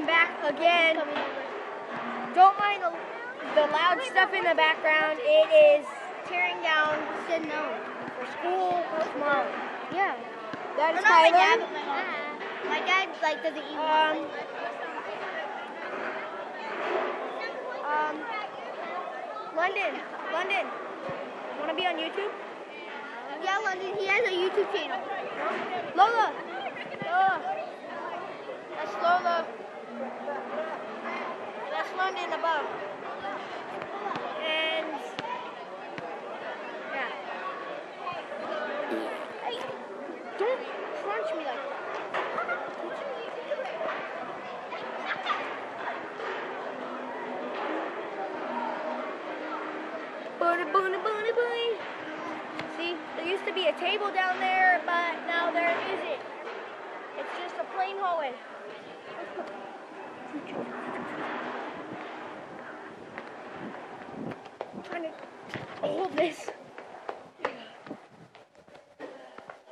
I'm back again. Don't mind the, the loud stuff in the background. It is tearing down Said no. for school tomorrow. Yeah. That is not my dad, Tyler. my. Dad like doesn't eat. Um, um, London, London. Want to be on YouTube? yeah, London. He has a YouTube channel. Lola. Lola. That's Lola. That's London above. And yeah. Hey, don't crunch me like that. See, there used to be a table down there, but now there isn't. It's just a plain hallway. I'm trying to hold this.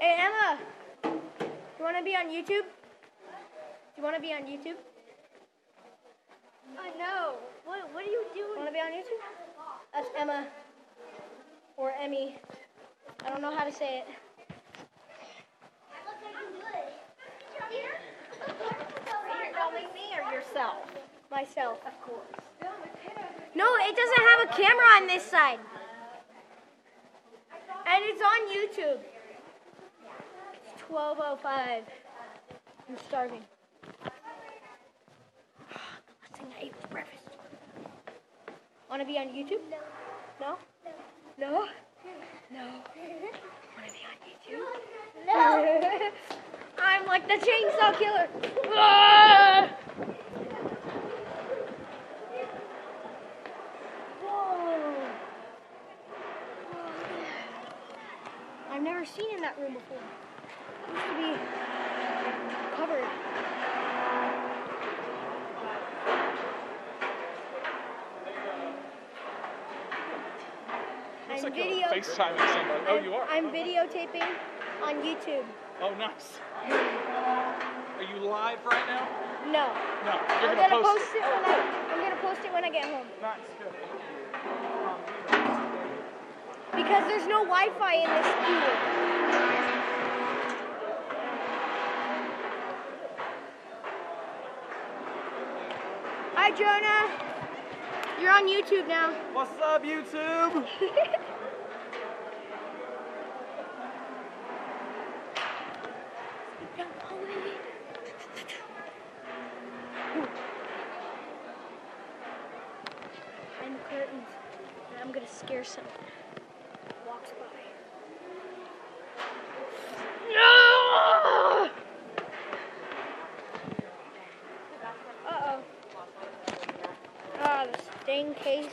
Hey Emma, you want to be on YouTube? Do you want to be on YouTube? I know. What What are you doing? Want to be on YouTube? That's Emma or Emmy. I don't know how to say it. Are you filming me or yourself? Myself, of course. No, it doesn't have a camera on this side. And it's on YouTube. It's 12.05. I'm starving. The last thing I ate was breakfast. Want to be on YouTube? No. No? No? No? Want to be on YouTube? No. I'm like the chainsaw killer. Ah! Whoa. I've never seen in that room before. It used to be covered. Looks I'm like you're video. FaceTiming somebody. Oh, you are. I'm videotaping on YouTube. Oh, nice. Are you live right now? No. No, I'm gonna gonna post post it when I. I'm gonna post it when I get home Nice, good. because there's no Wi-Fi in this school. Hi, Jonah. You're on YouTube now. What's up, YouTube? Behind the curtains. And I'm gonna scare some. Walks by. No! Uh oh. Ah, the stain case.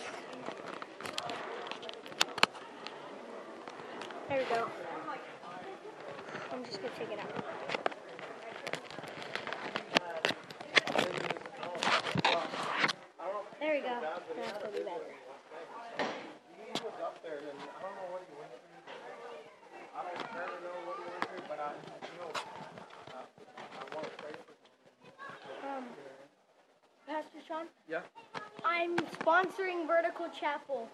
There we go. I'm just gonna take it out. There we go. That's gonna be better. Sean, Yeah. I'm sponsoring Vertical Chapel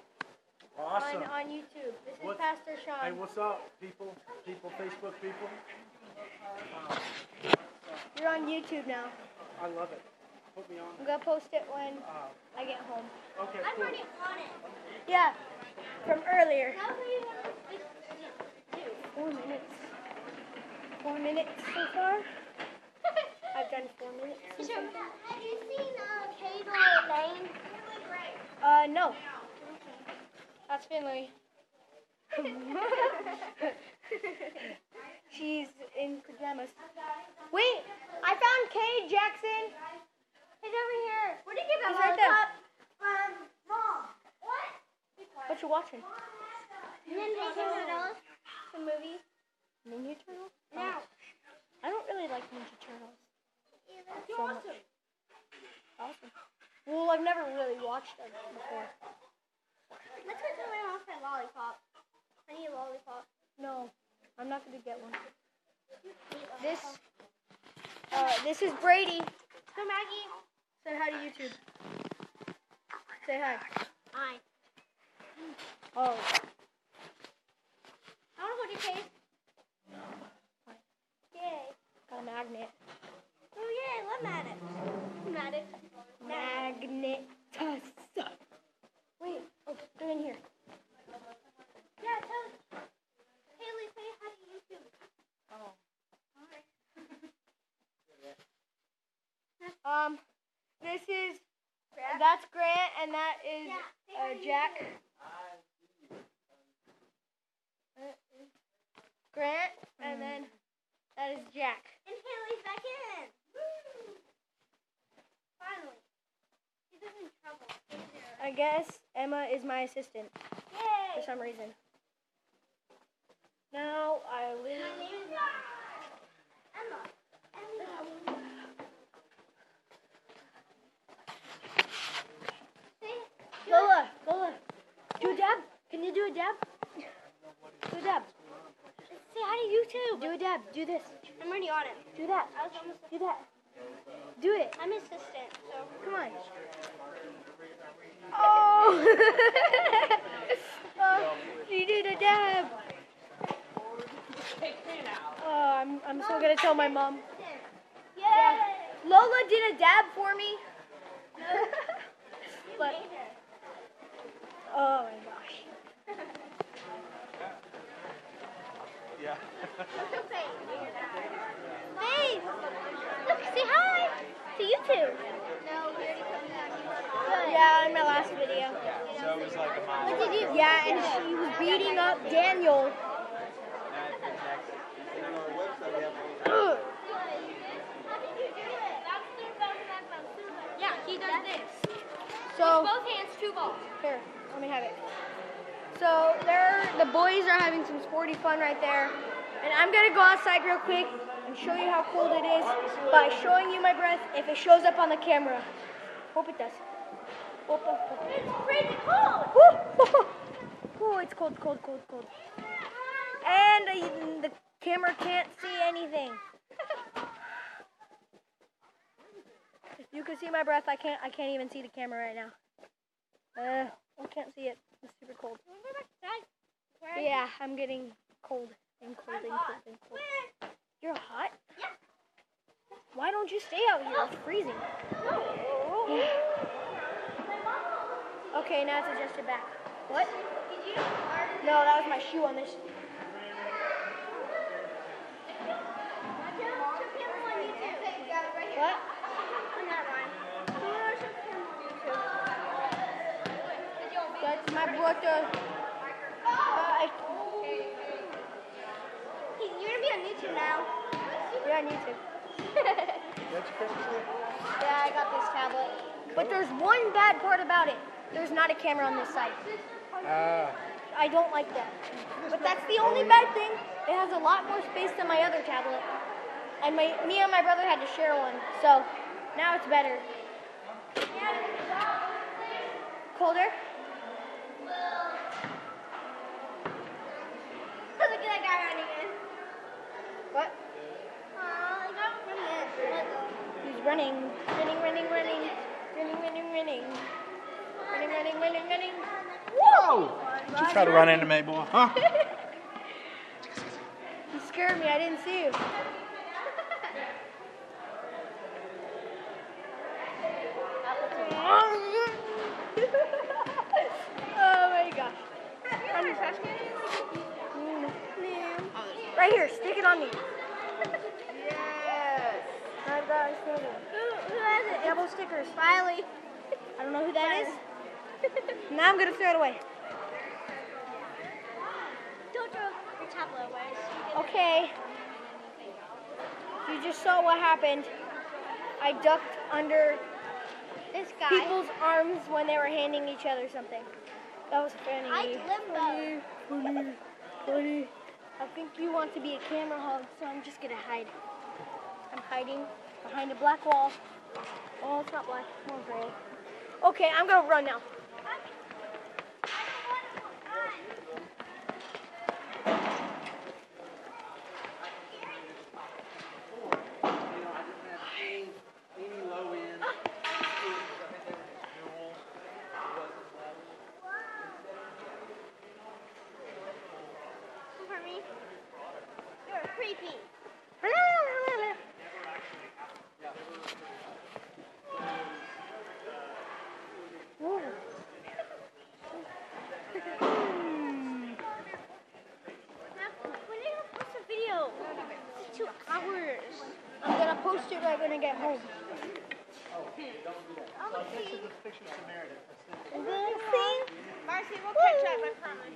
Awesome. on, on YouTube. This is What- Pastor Sean. Hey, what's up, people? People, Facebook people? You're on YouTube now. I love it. Put me on. I'm gonna post it when Uh, I get home. okay, I'm cool. already on it. Yeah, from earlier. How many want to do? Four minutes. Four minutes so far. I've done four minutes. so. Have you seen uh, Kate Lane? Uh, no. That's Finley. She's in pajamas. Wait, I found Kay Jackson. He's over here. Where did you get He's right there. lollipop from? Mom. What? What you watching? Ninja Turtles. The movie. Ninja Turtles? No. I don't really like Ninja Turtles. That's So much. Awesome. Well, I've never really watched them before. Let's get somebody else that lollipop. I need a lollipop. No, I'm not gonna get one. This, uh, this is Brady. So Maggie, Say hi to YouTube. Say hi. Hi. Oh. I want to go to your cave. Yay. Got a magnet. Magnet. Magnet. Magnet. Wait. Oh, they're in here. Yeah, tell Haley, say hi to YouTube. Oh. Um, this is that's Grant and that is Yeah, say uh, hi to Jack. YouTube. Uh, Grant and then that is Jack. And Haley's back in. Woo! Finally. She's in trouble. I guess Emma is my assistant for some reason. Now I My live. name is Emma. Emma. Lola, Lola, do a dab. Can you do a dab? Do a dab. say hi to YouTube. Do a dab. Do this. I'm already on it. Do that. I was almost. Do that. Do it. I'm assistant, so. Come on. Oh! oh you did a dab. Oh, I'm, I'm so gonna tell my mom. Yay! Lola did a dab for me. but oh my gosh. Yeah. Faith! Look, say hi to YouTube. No, we already that. Yeah, in my last video. So it was like a mile. What did you? Yeah, and she was beating up Daniel. Ugh. How did you do it? That's their best Yeah, he does this. So both hands, two balls. here, let me have it. So there, the boys are having some sporty fun right there, and I'm gonna go outside real quick and show you how cold it is by showing you my breath. If it shows up on the camera, hope it does. Hope, hope, hope. It's freezing cold. Woo! Ooh, it's cold, cold, cold, cold. And uh, the camera can't see anything. You can see my breath. I can't. I can't even see the camera right now. Uh, I can't see it. It's super cold. Yeah, I'm getting cold and. You're hot. Yeah. Why don't you stay out here? It's freezing. Yeah. Okay, now it's adjusted back. What? No, that was my shoe on this. What? That's my brother. Uh, I, You're gonna be on YouTube now. you're on YouTube. That's your Christmas gift? Yeah, I got this tablet. But there's one bad part about it. There's not a camera on this side. Ah. I don't like that. But that's the only bad thing. It has a lot more space than my other tablet. And my me and my brother had to share one. So now it's better. Colder? Look at that guy running in. What? Aw, the guy running in. He's running, running, running, running, running, running, running, running, running, running, running. Whoa! You try to run into me, boy, huh? You scared me. I didn't see you. oh my gosh. Mm. Right here, stick it on me. I've got. Who, who has it? Double stickers. Riley. I don't know who that is. now I'm gonna throw it away. Don't throw your tablet away. Okay. You just saw what happened. I ducked under This guy. people's arms when they were handing each other something. That was funny. I limbo. Funny, funny, funny. I think you want to be a camera hog, so I'm just gonna hide. I'm hiding behind a black wall. Oh, it's not black, it's more gray. Okay, I'm gonna run now. Post it right when I get home. Oh, don't do that. Marcy, we'll catch up, I promise.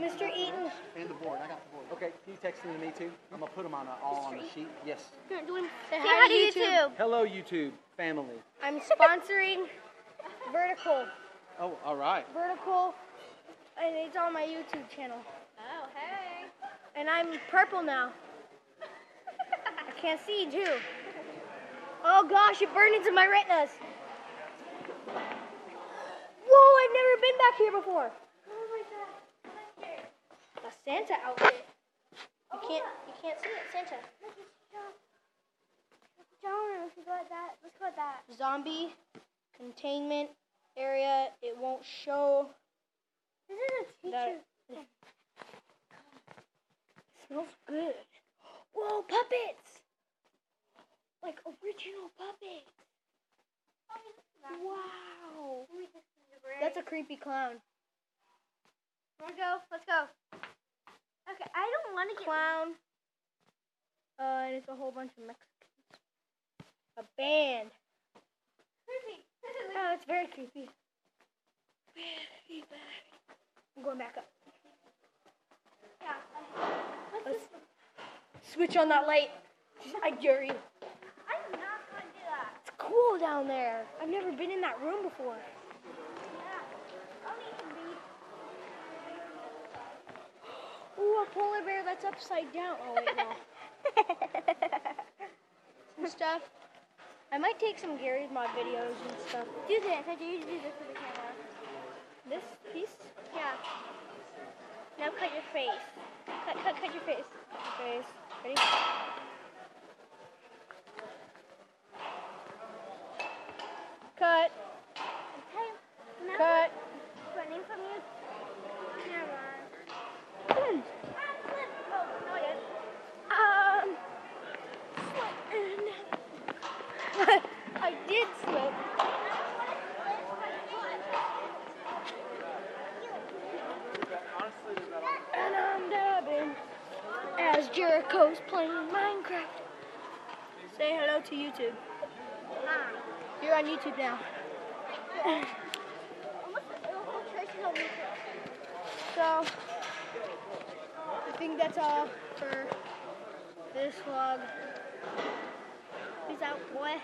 Mr. Eaton. And the board. I got the board. Okay, can you text them to me too? I'm gonna put them on a, all on the sheet. Yes. Say Say hi hi to YouTube. Hello, YouTube family. I'm sponsoring Vertical. Oh, all right. Vertical, and it's on my YouTube channel. And I'm purple now. I can't see too. Oh gosh, it burned into my retinas. Whoa, I've never been back here before. Oh A Santa outfit. You can't, you can't see it, Santa. John, let's go at that. Let's at that. Zombie containment area. It won't show. This is a teacher. Smells good. Whoa, puppets! Like original puppets. Wow. That's a creepy clown. Wanna go? Let's go. Okay, I don't want to get. Clown. Uh, and it's a whole bunch of Mexicans. A band. Creepy. Oh, it's very creepy. I'm going back up. yeah. What's Let's this? Switch on that light. I dare you. I'm not going to do that. It's cool down there. I've never been in that room before. Yeah. I'll eat some beef. Ooh, a polar bear that's upside down. Oh wait, no. Some stuff. I might take some Garry's Mod videos and stuff. Do this. I dare you to do this with the camera. This piece? Yeah. Now cut your face. Cut, cut, cut your face. Face. Peraí. Jericho's playing Minecraft. Say hello to YouTube. Ah. You're on YouTube now. So, I think that's all for this vlog. Peace out, boy.